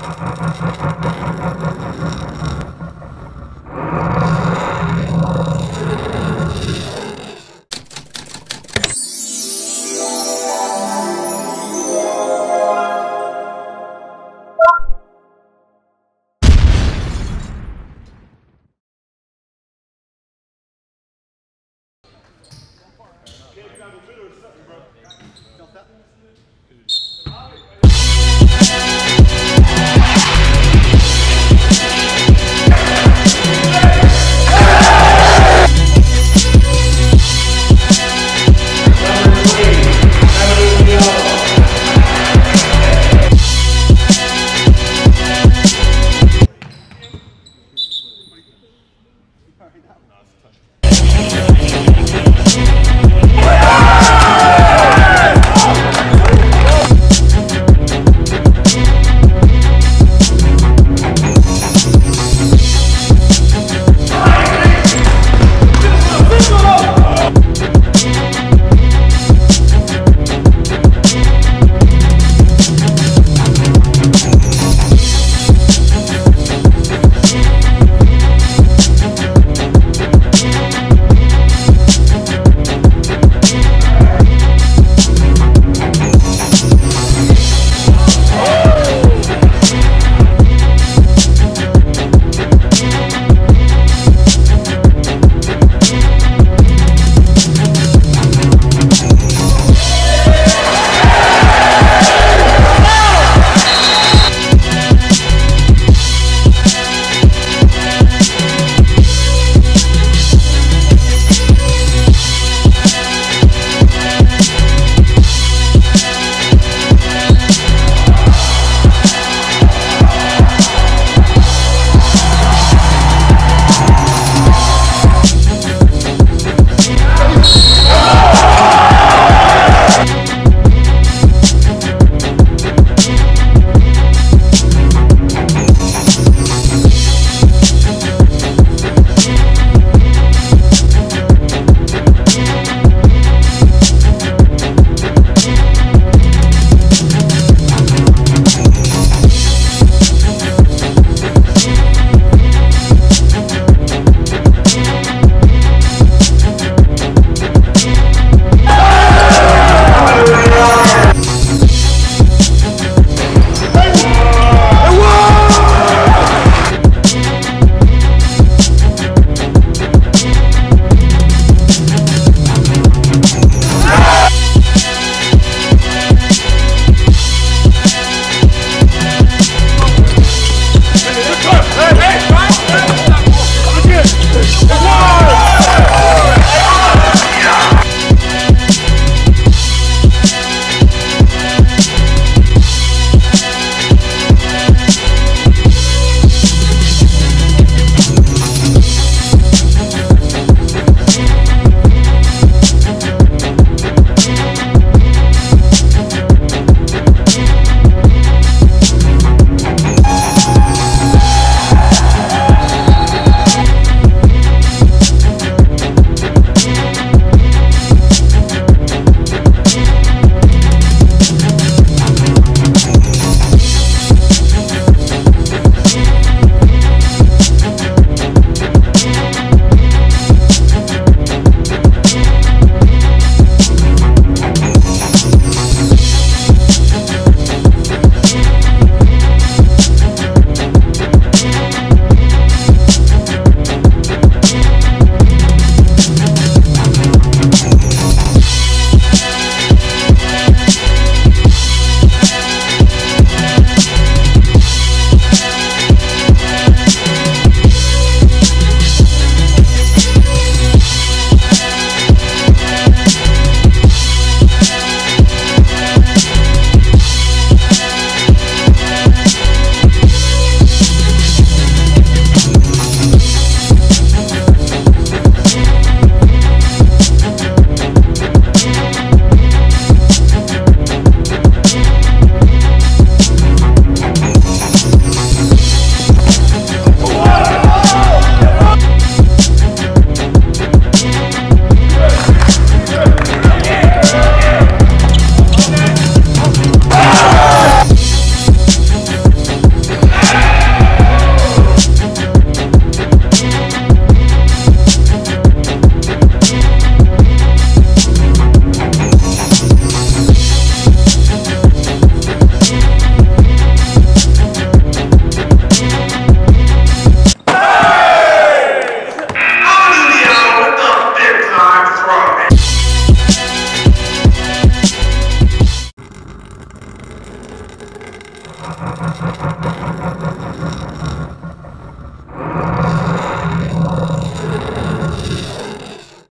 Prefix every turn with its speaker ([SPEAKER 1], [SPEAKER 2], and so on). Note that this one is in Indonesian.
[SPEAKER 1] you Thank you. Thank you.